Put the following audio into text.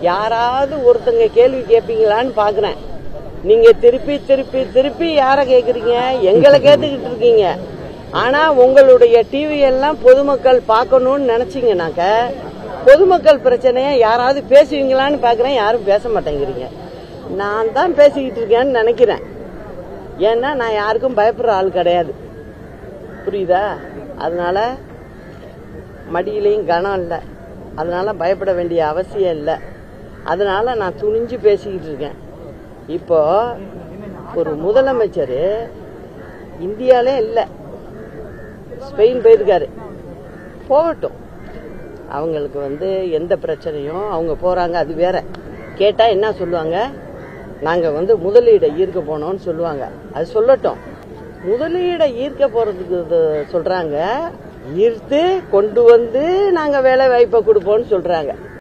யாராவது ஒருத்தங்க கேள்வி கேட்பீங்களான்னு பாக்குறேன். நீங்க திருப்பி திருப்பி திருப்பி யார கேக்குறீங்க? எங்களை கேட்டுக்கிட்டு இருக்கீங்க. ஆனா உங்களுடைய டிவி எல்லாம் பொதுமக்கள் பார்க்கணும்னு நினைச்சீங்கனாக்க பொதுமக்கள் பிரச்சனைய யாராவது பேசுவீங்களான்னு பாக்குறேன். யாரும் பேச மாட்டேங்கிறீங்க. நான் தான் பேசிக்கிட்டு இருக்கேன்னு நினைக்கிறேன். ஏன்னா நான் யாருக்கும் பயப்படுற ஆள் கிடையாது. புரியுதா? அதனால மடியிலையும் கனம் இல்லை. அதனால பயப்பட வேண்டிய அவசியம் இல்லை. அதனால நான் துணிஞ்சு பேசிக்கிட்டு இருக்கேன். இப்போ ஒரு முதலமைச்சர் இந்தியாலே இல்லை. ஸ்பெயின் போயிருக்காரு. போகட்டும். அவங்களுக்கு வந்து எந்த பிரச்சனையும் அவங்க போகிறாங்க அது வேற. கேட்டால் என்ன சொல்லுவாங்க? நாங்கள் வந்து முதலீடை ஈர்க்க போனோம்னு சொல்லுவாங்க. அது சொல்லட்டும். முதலீடை ஈர்க்க போகிறதுக்கு சொல்கிறாங்க ஈர்த்து கொண்டு வந்து நாங்கள் வேலை வாய்ப்பை கொடுப்போம்னு சொல்கிறாங்க